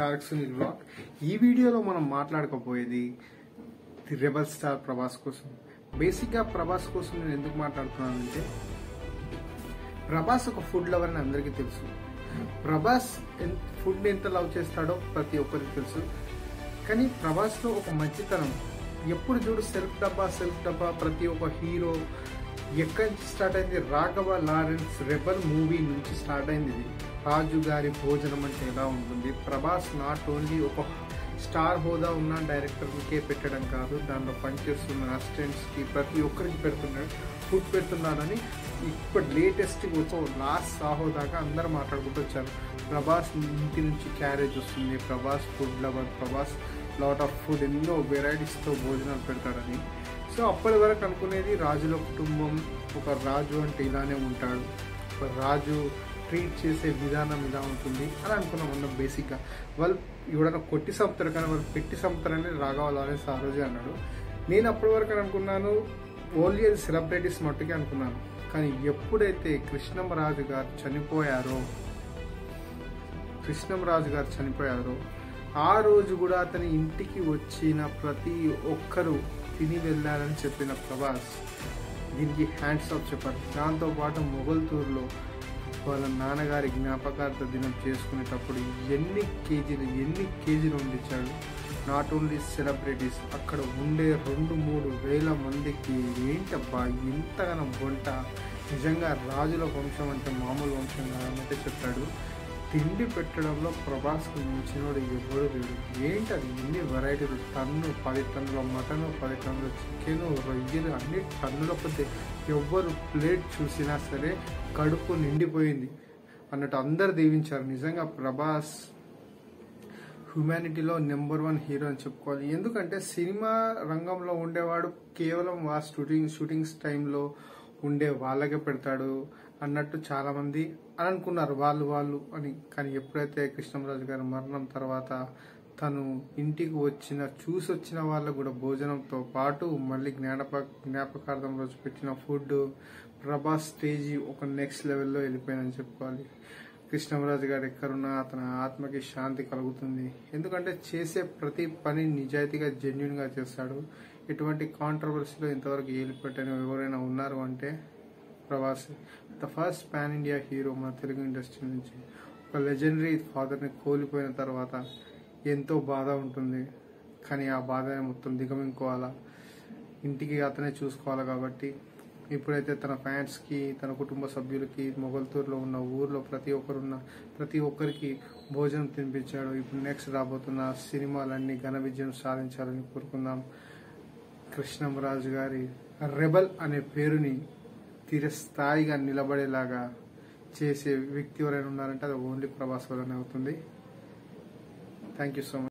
Shark Sunil black ఈ వీడియోలో మనం మాట్లాడకపోయేది ది రెబల్ స్టార్ ప్రభాస్ కోసం. బేసిక్గా ప్రభాస్ కోసం నేను ఎందుకు మాట్లాడుతున్నానంటే ప్రభాస్ ఒక ఫుడ్ లవర్ అని అందరికీ తెలుసు. ప్రభాస్ ఫుడ్ ఎంత లవ్ చేస్తాడో ప్రతి ఒక్కరికి తెలుసు. కానీ ప్రభాస్లో ఒక మంచితనం. ఎప్పుడు చూడు సెల్ఫ్ డబ్బా సెల్ఫ్ డబ్బా ప్రతి ఒక్క హీరో ఎక్కడి నుంచి స్టార్ట్ అయింది? రాఘవ లారెన్స్ రెబల్ మూవీ నుంచి స్టార్ట్ అయింది ఇది. రాజు గారి భోజనం అంటే ఎలా ఉంటుంది? ప్రభాస్ నాట్ ఓన్లీ ఒక స్టార్ హోదా ఉన్న డైరెక్టర్కే పెట్టడం కాదు దాంట్లో పనిచేస్తున్న అసిస్టెంట్స్కి ప్రతి ఒక్కరికి పెడుతున్నాడు ఫుడ్ పెడుతున్నాడని ఇప్పుడు లేటెస్ట్ లాస్ట్ సాహో దాకా అందరూ మాట్లాడుకుంటూ వచ్చారు. ప్రభాస్ ఇంటి నుంచి క్యారేజ్ వస్తుంది Prabhas food lover Prabhas lot of food ఎన్నో వెరైటీస్తో భోజనాలు పెడతాడని. సో అప్పటి వరకు అనుకునేది రాజుల కుటుంబం ఒక రాజు అంటే ఇలానే ఉంటాడు. ఒక రాజు ట్రీట్ చేసే విధానం ఇలా ఉంటుంది. అని అనుకున్నాం మనం బేసిక్గా. వాళ్ళు ఎవడన్నా కొట్టి చంపుతారు కానీ వాళ్ళు పెట్టి చంపుతారని రాఘవాలనేసి ఆ రోజే అన్నాడు. నేను అప్పటి వరకు అనుకున్నాను ఓన్లీ అది సెలబ్రిటీస్ మట్టుకే అనుకున్నాను. కానీ ఎప్పుడైతే కృష్ణంరాజు గారు చనిపోయారో కృష్ణంరాజు గారు చనిపోయారో ఆ రోజు కూడా అతని ఇంటికి వచ్చిన ప్రతి ఒక్కరూ తిని వెళ్ళారని చెప్పిన ప్రభాస్ దీనికి హ్యాండ్స్ ఆఫ్ చెప్పారు దాంతోపాటు మొగల్తూరులో వాళ్ళ నాన్నగారి జ్ఞాపకార్థ దినం చేసుకునేటప్పుడు ఎన్ని కేజీలు ఎన్ని కేజీలు వండించాడు నాట్ ఓన్లీ సెలబ్రిటీస్ అక్కడ ఉండే రెండు మూడు వేల మందికి ఏంటబ్బా ఇంతగానం వంట? నిజంగా రాజుల వంశం అంటే మామూలు వంశం కాదన్నట్టే చెప్పాడు. తిండి పెట్టడంలో ప్రభాస్కు మించినోడు ఎవరు లేడు. ఏంటి అది ఎన్ని వెరైటీలు. టన్ను పది టన్నుల మటన్ పది టన్నుల చికెన్ రొయ్యలు అన్ని టన్నుల కొద్ది ఎవ్వరు ప్లేట్ చూసినా సరే కడుపు నిండిపోయింది. అన్నట్టు అందరు దీవించారు. నిజంగా ప్రభాస్ హ్యుమానిటీలో నెంబర్ వన్ హీరో అని చెప్పుకోవాలి. ఎందుకంటే సినిమా రంగంలో ఉండేవాడు కేవలం వా షూటింగ్ షూటింగ్స్ టైంలో ఉండే వాళ్ళకే పెడతాడు. అన్నట్టు చాలా మంది అని అనుకున్నారు. వాళ్ళు వాళ్ళు అని. కానీ ఎప్పుడైతే కృష్ణరాజు గారి మరణం తర్వాత తను ఇంటికి వచ్చిన చూసి వచ్చిన వాళ్ళకు కూడా భోజనంతో పాటు మళ్ళీ జ్ఞాపక జ్ఞాపకార్థం రోజు పెట్టిన ఫుడ్ ప్రభాస్ స్టేజీ ఒక నెక్స్ట్ లెవెల్లో వెళ్ళిపోయిందని చెప్పుకోవాలి. కృష్ణంరాజు గారు ఎక్కడున్నా అతని ఆత్మకి శాంతి కలుగుతుంది. ఎందుకంటే చేసే ప్రతి పని నిజాయితీగా జెన్యున్గా చేస్తాడు. ఎటువంటి కాంట్రవర్సీలో ఇంతవరకు ఏలిపెట్టని ఎవరైనా ఉన్నారు అంటే Prabhas the first pan India hero మన తెలుగు ఇండస్ట్రీ నుంచి. ఒక లెజెండరీ ఫాదర్ని కోల్పోయిన తర్వాత ఎంతో బాధ ఉంటుంది. కానీ ఆ బాధ మొత్తం దిగమింకోవాలా ఇంటికి అతనే చూసుకోవాలి కాబట్టి? ఇప్పుడైతే తన ఫ్యాన్స్కి తన కుటుంబ సభ్యులకి మొగల్తూరులో ఉన్న ఊర్లో ప్రతి ఒక్కరున్న ప్రతి ఒక్కరికి భోజనం తినిపించాడు. ఇప్పుడు నెక్స్ట్ రాబోతున్న సినిమాలన్నీ ఘన విజయం సాధించాలని కోరుకుందాం. కృష్ణంరాజు గారి రెబల్ అనే పేరుని తీరస్థాయిగా నిలబడేలాగా చేసే వ్యక్తి ఎవరైనా ఉన్నారంటే అది ఓన్లీ ప్రభాస్ వల్లనే అవుతుంది. Thank you so much